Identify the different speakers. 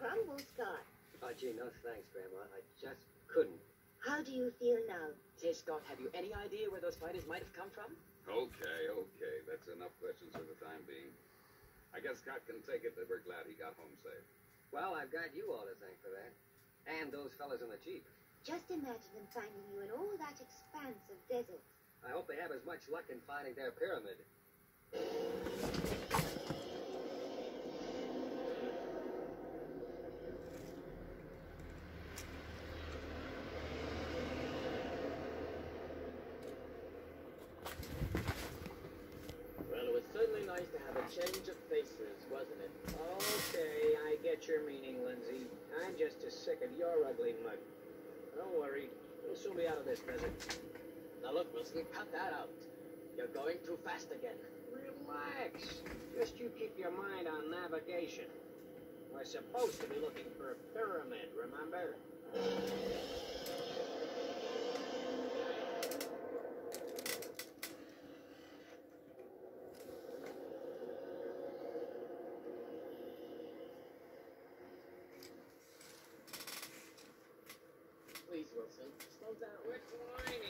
Speaker 1: Oh, gee, no thanks, Grandma. I just couldn't.
Speaker 2: How do you feel now?
Speaker 3: Say, Scott, have you any idea where those fighters might have come from?
Speaker 4: Okay, okay. That's enough questions for the time being. I guess Scott can take it that we're glad he got home safe.
Speaker 1: Well, I've got you all to thank for that. And those fellas in the Jeep.
Speaker 2: Just imagine them finding you in all that expanse of desert.
Speaker 1: I hope they have as much luck in finding their pyramid.
Speaker 3: Well, it was certainly nice to have a change of faces, wasn't it?
Speaker 5: Okay, I get your meaning, Lindsay. I'm just as sick of your ugly mug. Don't worry, we'll soon be out of this desert.
Speaker 3: Now look, Wilson, cut that out. You're going too fast again.
Speaker 5: Relax. Just you keep your mind on navigation. We're supposed to be looking for a pyramid, remember?
Speaker 3: Slow down.
Speaker 5: Quit whining.